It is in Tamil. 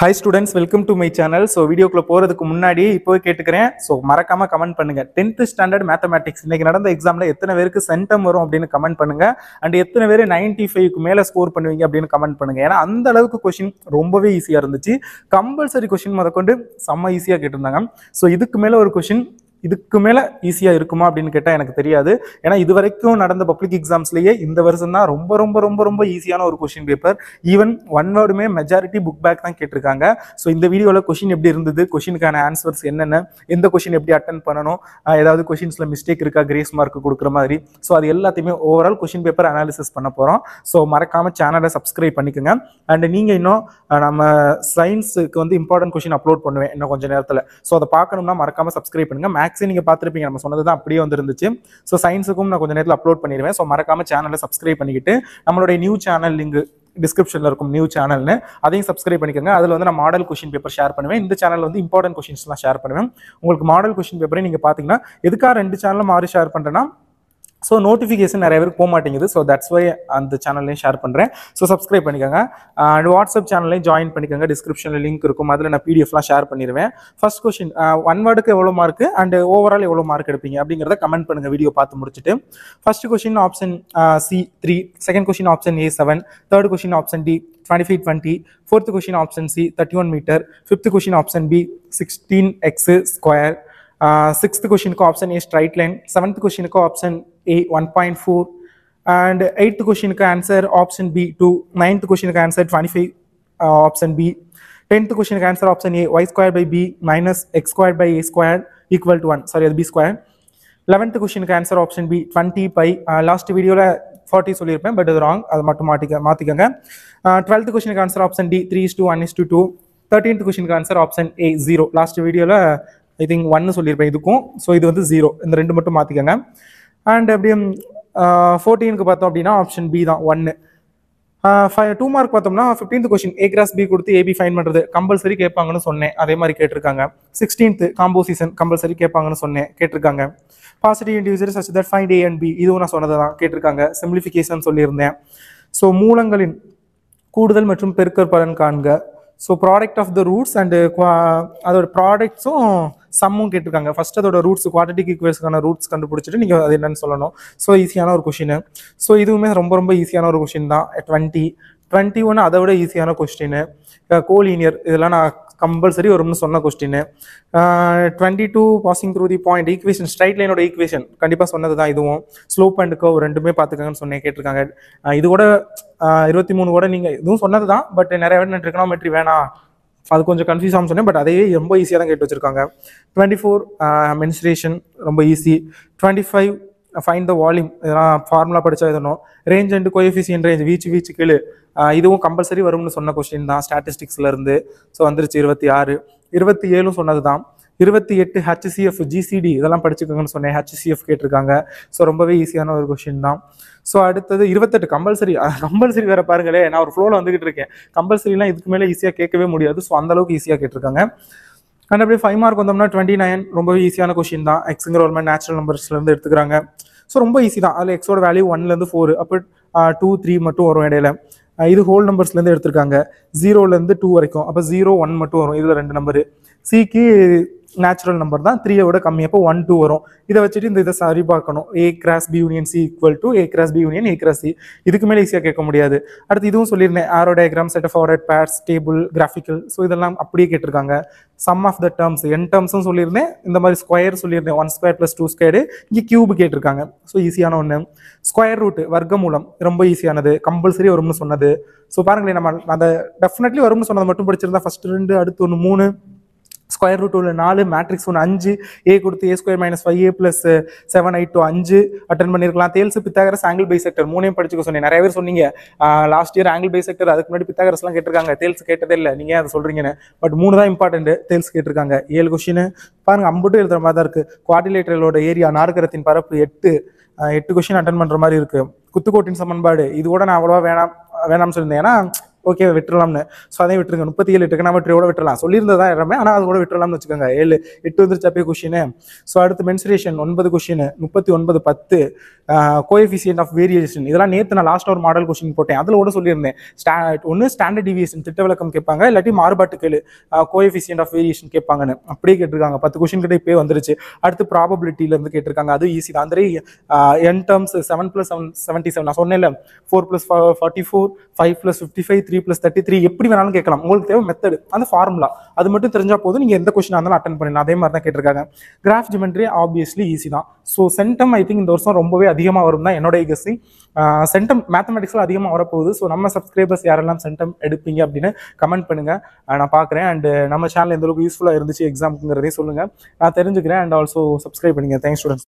Hi students welcome to my channel so வீடியோக்குள்ள போகிறதுக்கு முன்னாடி இப்போவே கேட்டுக்கிறேன். ஸோ மறக்காம கமெண்ட் பண்ணுங்க. டென்த் ஸ்டாண்டர்ட் மேத்தமேட்டிக்ஸ் இன்னைக்கு நடந்த எக்ஸாமில் எத்தனை பேருக்கு சென்டம் வரும் அப்படின்னு கமெண்ட் பண்ணுங்க. அண்ட் எத்தனை பேர் நைன்டி ஃபைவ்க்கு மேலே ஸ்கோர் பண்ணுவீங்க அப்படின்னு கமெண்ட் பண்ணுங்க. ஏன்னா அந்த அளவுக்கு கொஷின் ரொம்பவே ஈஸியாக இருந்துச்சு. கம்பல்சரி கொஷின் முதற்கொண்டு செம்ம ஈஸியாக கேட்டிருந்தாங்க. ஸோ இதுக்கு மேலே ஒரு கொஷின் இதுக்கு மேலே ஈஸியாக இருக்குமா அப்படின்னு கேட்டால் எனக்கு தெரியாது. ஏன்னா இது வரைக்கும் நடந்த பப்ளிக் எக்ஸாம்ஸ்லேயே இந்த வருஷம் தான் ரொம்ப ரொம்ப ரொம்ப ரொம்ப ஈஸியான ஒரு கொஷின் பேப்பர் ஈவன் ஒன் வேர்டுமே மெஜாரிட்டி புக் பேக் தான் கேட்டிருக்காங்க. ஸோ இந்த வீடியோவில் கொஷின் எப்படி இருந்தது? கொஷினுக்கான ஆன்சர்ஸ் என்னென்ன? எந்த கொஷின் எப்படி அட்டன் பண்ணணும்? ஏதாவது கொஷின்ஸில் மிஸ்டேக் இருக்கா? கிரேஸ் மார்க் கொடுக்குற மாதிரி. ஸோ அது எல்லாத்தையுமே ஓவரால் கொஷின் பேப்பர் அனாலிசிஸ் பண்ண போகிறோம் ஸோ மறக்காம சேனலை சப்ஸ்கிரைப் பண்ணிக்கோங்க. அண்ட் நீங்கள் இன்னும் நம்ம சயின்ஸுக்கு வந்து இம்பார்ட்டன்ட் கொஷின் அப்லோட் பண்ணுவேன் இன்னும் கொஞ்சம் நேரத்தில். ஸோ அதை பார்க்கணும்னா மறக்காம சப்ஸ்கிரைப் பண்ணுங்கள் மேக்ஸ் நீங்கள் பார்த்துருப்பீங்க. நம்ம சொன்னது தான் அப்படியே வந்துருந்துச்சு. ஸோ சயின்ஸுக்கும் நான் கொஞ்சம் நேரத்தில் அப்லோட் பண்ணிடுவேன். ஸோ மறக்காம சேனலை சப்ஸ்கிரைப் பண்ணிக்கிட்டு நம்மளுடைய நியூ சேனல் லிங்க் டிஸ்கிரிப்ஷனில் இருக்கும் நியூ சேனல்னு அதையும் சப்ஸ்கிரைப் பண்ணிக்கோங்க. அதில் வந்து நான் மாடல் கொஷின் பேப்பர் ஷேர் பண்ணுவேன். இந்த சேனல் வந்து இம்பார்ட்டன்ட் கொஷின்ஸ்லாம் ஷேர் பண்ணுவேன். உங்களுக்கு மாடல் கொஷின் பேப்பரை நீங்கள் பார்த்தீங்கன்னா எதுக்காக ரெண்டு சேனலும் மாறி ஷேர் பண்ணுறேன்னா ஸோ நோட்டிஃபிகேஷன் நிறைய பேருக்கு போக மாட்டேங்குது ஸோ தட்ஸ் வை அந்த சேனல்லையும் ஷேர் பண்ணுறேன் ஸோ சப்ஸ்கிரைப் பண்ணிக்கோங்க. அண்ட் வாட்ஸ்அப் சேனல்லையும் ஜாயின் பண்ணிக்கோங்க. டிஸ்கிரிப்ஷனில் லிங்க் இருக்கும். அதில் நான் பிடிஎஃப்லாம் ஷேர் பண்ணிடுவேன் ஃபர்ஸ்ட் கொஷின் ஒன் வேர்டுக்கு எவ்வளோ மார்க் அண்ட் ஓவரால் எவ்வளோ மார்க் எடுப்பீங்க? அப்படிங்கிறத கமெண்ட் பண்ணுங்கள் வீடியோ பார்த்து முடிச்சுட்டு. First question option C three second question option A seven third question option D twenty five twenty fourth question option C thirty one metre fifth question option B sixteen x square sixth கொஷினுக்கு option A straight line seventh கொஷினுக்கு option A one point four and eighth கொஷினுக்கு answer option B two ninth கொஷினுக்கு answer twenty five option B tenth கொஷினுக்கு answer option A y square by b minus x square by a square equal to one sorry அது பி ஸ்கொயர் லெவன்த் கொஷினுக்கு answer option B twenty by last வீடியோவில் ஃபார்ட்டி சொல்லியிருப்பேன் பட் இது ராங் அது மட்டும் மாட்டிக்க மாற்றிக்கோங்க டுவெல்த் கொஷினுக்கு answer option D three is two one is two two thirteenth கொஷினுக்கு answer option A zero last வீடியோவில் ஐ திங்க் ஒன்னு சொல்லியிருப்பேன் இதுக்கும். ஸோ இது வந்து ஜீரோ இந்த ரெண்டு மட்டும் மாற்றிக்கோங்க அண்ட் அப்படியே ஃபோர்டீனுக்கு பார்த்தோம் அப்படின்னா ஆப்ஷன் பி தான் ஒன்று ஃபைவ் டூ மார்க் பார்த்தோம்னா fifteenth question A cross B கொடுத்து ஏபி ஃபைன் பண்ணுறது கம்பல்சரி கேட்பாங்கன்னு சொன்னேன். அதே மாதிரி கேட்டிருக்காங்க. சிக்ஸ்டீன்த் காம்போசிஷன் கம்பல்சரி கேட்பாங்கன்னு சொன்னேன். கேட்டிருக்காங்க. Positive individual such that find A and B இதுவும் நான் சொன்னது தான். கேட்டிருக்காங்க. சிம்பிளிஃபிகேஷன் சொல்லியிருந்தேன். ஸோ மூலங்களின் கூடுதல் மற்றும் பெருக்கற்பலன் காண்க. So product of the roots and அதோட ப்ராடக்ட்ஸும் சம்மும் கேட்டிருக்காங்க. ஃபர்ஸ்ட் அதோட ரூட்ஸ் குவாட்டிக் ஈக்குவேஷனுக்கான ரூட்ஸ் கண்டுபிடிச்சிட்டு நீங்கள் அது என்னன்னு சொல்லணும். ஸோ ஈஸியான ஒரு கொஷின் ஸோ இதுவுமே ரொம்ப ரொம்ப ஈஸியான ஒரு கொஷின் தான். டுவெண்ட்டி டுவெண்ட்டி ஒன் அதை விட ஈஸியான கொஸ்டின் கோலீனியர் இதெல்லாம் நான் கம்பல்சரி வரும்னு சொன்ன question twenty two passing through the point equation straight லைனோட equation கண்டிப்பாக சொன்னது தான் இதுவும். ஸ்லோப் அண்ட் கர்வ் ரெண்டுமே பார்த்துக்கங்கன்னு சொன்னேன் கேட்டிருக்காங்க. Uh, இது கூட uh, இருபத்தி மூணு கூட நீங்கள் இதுவும் சொன்னது தான் பட் நிறைய பேர் ட்ரிகனாமெட்ரி வேணாம். அது கொஞ்சம் கன்ஃபியூஸ் ஆகும் சொன்னேன் பட் அதையே ரொம்ப ஈஸியாக தான் கேட்டு வச்சிருக்காங்க. டுவெண்ட்டி ஃபோர் மென்ஸ்ட்ரேஷன் ரொம்ப easy twenty five find the volume இதெல்லாம் ஃபார்முலா படித்தா எழுதணும். ரேஞ்ச் அண்ட் கோஎஃபிசியன் ரேஞ்ச் வீச்சு வீச்சு கீழே. Uh, இதுவும் கம்பல்சரி வரும்னு சொன்ன கொஸ்டின் தான் ஸ்டாட்டிஸ்டிக்ஸ்லேருந்து ஸோ வந்துருச்சு இருபத்தி ஆறு. இருபத்தி ஏழும் சொன்னது தான் இருபத்தி எட்டு ஹெச்சிஎஃப் ஜிசிடி இதெல்லாம் படிச்சுக்கோங்கன்னு சொன்னேன். ஹெச்சிஎஃப் கேட்டிருக்காங்க. ஸோ ரொம்பவே ஈஸியான ஒரு கொஷின் தான். ஸோ அடுத்தது இருபத்தெட்டு கம்பல்சரி கம்பல்சரி வேற பாருங்களே நான் ஒரு ஃப்ளோவில் வந்துகிட்டு இருக்கேன். கம்பல்சரிலாம் இதுக்கு மேலே ஈஸியாக கேட்கவே முடியாது. ஸோ அந்தளவுக்கு ஈஸியாக கேட்டிருக்காங்க. அண்ட் அப்படியே ஃபைவ் மார்க் வந்தோம்னா டுவெண்ட்டி நைன் ரொம்பவே ஈஸியான கொஷின் தான். எக்ஸுங்கிற ஒரு மாதிரி நேச்சுரல் நம்பர்ஸ்லேருந்து எடுத்துக்கிறாங்க. ஸோ ரொம்ப ஈஸி தான். அதில் எக்ஸோட வேல்யூ ஒன்லேருந்து ஃபோர் அப்போ டூ த்ரீ மட்டும் வரும் இடையில. இது ஹோல் நம்பர்ஸ்லேருந்து எடுத்திருக்காங்க. ஜீரோலேருந்து டூ வரைக்கும். அப்போ ஜீரோ ஒன் மட்டும் வரும். இதில் ரெண்டு நம்பரு சிக்கு நேச்சுரல் நம்பர் தான். த்ரீயை விட கம்மி அப்போ ஒன் டூ வரும். இதை வச்சுட்டு இந்த இதை சரி பார்க்கணும். A cross B union C equal to A cross B union A cross C இதுக்கு மேலே ஈஸியாக கேட்க முடியாது. அடுத்து இதுவும் சொல்லியிருந்தேன். Arrow diagram set of order pairs table graphical so இதெல்லாம் அப்படியே கேட்டிருக்காங்க. Sum of the terms n டேர்ம்ஸும் சொல்லியிருந்தேன். இந்த மாதிரி ஸ்கொயர் சொல்லியிருந்தேன். One square plus two square இங்கே கியூப் கேட்டிருக்காங்க. ஸோ ஈஸியான ஒன்று ஸ்கொயர் ரூட் வர்க்கமூலம். ரொம்ப ஈஸியானது கம்பல்சரி வரும்னு சொன்னது. ஸோ பாருங்களேன் நம்ம அந்த டெஃபினெட்லி வரும்னு சொன்னது மட்டும் படிச்சிருந்தா ஃபர்ஸ்ட் ரெண்டு அடுத்து ஒன்று மூணு. ஸ்கொயர் ரூட் உள்ள நாலு மேட்ரிக்ஸ் ஒன்று அஞ்சு ஏ கொடுத்து a square minus five a plus seven eight two அஞ்சு அட்டன் பண்ணியிருக்கலாம் Thales Pythagoras angle by sector மூணையும் படிச்சுக்க சொன்னேன். நிறைய பேர் சொன்னீங்க. Last year angle by sector அதுக்கு முன்னாடி பித்தாகரஸ்லாம் கேட்டிருக்காங்க. தேல்ஸ் கேட்டதே இல்லை. நீங்கள் அதை சொல்கிறீங்கன்னு பட் மூணு தான் இம்பார்ட்டன்ட் தேல்ஸ் கேட்டிருக்காங்க. ஏழு கொஷின் பாருங்கள் அம்புட்டு எழுதுற மாதிரி தான் இருக்குது குவாடிலேட்டரோட ஏரியா நாற்கரத்தின் பரப்பு எட்டு. எட்டு கொஷின் அட்டன் பண்ணுற மாதிரி இருக்குது குத்துக்கோட்டின் சமன்பாடு. இது கூட நான் அவ்வளோவா வேணாம் வேணாம்னு சொல்லியிருந்தேன். ஏன்னா ஓகே விட்டுறலாம்னு. ஸோ அதையும் விட்டுருங்க. முப்பத்தி ஏழு எட்டு கிலோமீட்டரோட விட்டுலாம் சொல்லியிருந்ததா இடமே ஆனால் அது கூட விட்டுறலாம்னு வச்சுக்கோங்க. ஏழு எட்டு வந்துருச்சு அப்படியே கொஷின் ஸோ அடுத்து மென்சுரேஷன் ஒன்பது கொஷின் முப்பத்தி ஒன்பது பத்து. கோஎஃபிசியன்ட் ஆஃப் வேரியேஷன் இதெல்லாம் நேற்று நான் லாஸ்ட் ஒரு மாடல் கொஷின் போட்டேன். அதில் கூட சொல்லியிருந்தேன். ஸ்டா ஒன்று ஸ்டாண்டர்ட் டிவியேஷன் திட்ட விளக்கம் கேட்பாங்க. இல்லாட்டி மாறுபாட்டு கேளு. கோஎஃபிசியன்ட் ஆஃப் வேரியேஷன் கேட்பாங்கன்னு. அப்படியே கேட்டிருக்காங்க. பத்து கொஷின் கிட்ட இப்போயே வந்துருச்சு. அடுத்து ப்ராபபிலிட்டியிலேருந்து கேட்டிருக்காங்க. அது ஈஸி தான். அந்த n terms seven plus seven seventy seven நான் சொன்னேன்ல four plus forty four five plus fifty five three plus thirty three எப்படி வேணாலும் கேட்கலாம். உங்களுக்கு தேவை மெத்தட் அந்த ஃபார்முலா அது மட்டும் தெரிஞ்சா போதும். நீங்கள் எந்த கொஸ்டின் இருந்தாலும் அட்டன் பண்ணலாம் அதே மாதிரி தான் கேட்டிருக்காங்க. கிராஃப் ஜிமெண்ட்ரி ஆப்வியஸ்லி ஈஸி தான். ஸோ சென்டம் ஐ திங்க் இந்த வருஷம் ரொம்பவே அதிகமாக வரும் தான் என்னோட கெஸ்ஸிங் சென்டம் மேத்தமெட்டிக்ஸில் அதிகமாக வரப்போகுது. ஸோ நம்ம சப்ஸ்கிரைபர்ஸ் யாரெல்லாம் சென்டம் எடுப்பீங்க அப்படின்னு கமெண்ட் பண்ணுங்க. நான் பார்க்குறேன். அண்ட் நம்ம சேனல் எந்த அளவுக்கு யூஸ்ஃபுல்லாக இருந்துச்சு எக்ஸாமுங்கிறதையும் சொல்லுங்கள் நான் தெரிஞ்சுக்கிறேன். அண்ட் ஆல்சோ சப்ஸ்கிரைப் பண்ணுங்க. Thanks students